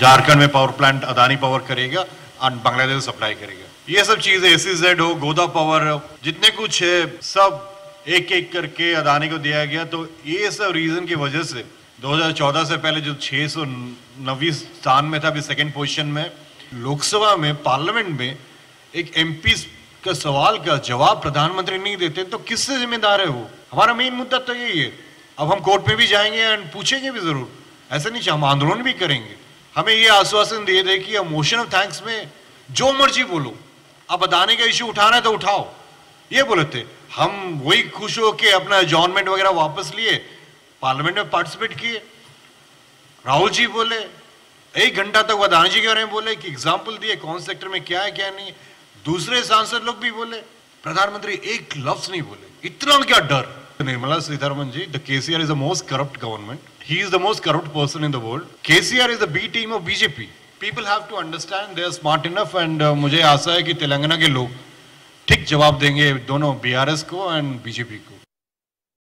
झारखंड में power plant Adani power करेगा और बांग्लादेश सप्लाई करेगा। ये सब चीज़ें एसीजेड हो गोदा पावर हो, जितने कुछ है, सब एक एक करके अदानी को दिया गया। तो ये सब रीजन की वजह से 2014 से पहले जो छह सौ नवी स्थान में था, अभी सेकेंड पोजिशन में, लोकसभा में पार्लियामेंट में एक एमपी का सवाल का जवाब प्रधानमंत्री नहीं देते तो किससे जिम्मेदार है वो? हमारा मेन मुद्दा तो यही है। अब हम कोर्ट में भी जाएँगे एंड पूछेंगे भी ज़रूर। ऐसा नहीं हम आंदोलन भी करेंगे। हमें ये आश्वासन दिए थे कि मोशन ऑफ़ थैंक्स में जो मर्ज़ी बोलो। अब अदानी का इश्यू उठाना है तो उठाओ। ये बोले थे, हम वही खुश हो के अपना अजॉर्नमेंट वगैरह वापस लिए पार्लियामेंट में पार्टिसिपेट किए। राहुल जी बोले, एक घंटा तक अदानी जी के बारे में बोले कि एग्ज़ाम्पल दिए, कौन सेक्टर में क्या है, क्या नहीं दूसरे सांसद लोग भी बोले, प्रधानमंत्री, एक लफ्ज नहीं बोले। इतना क्या डर। Nirmala Sitharaman ji the are is the most corrupt government he is the most corrupt person in the world is is the B team of BJP people have to understand they are smart enough and मुझे आशा है कि तेलंगाना के लोग ठीक जवाब देंगे दोनों बीआरएस को एंड बीजेपी को।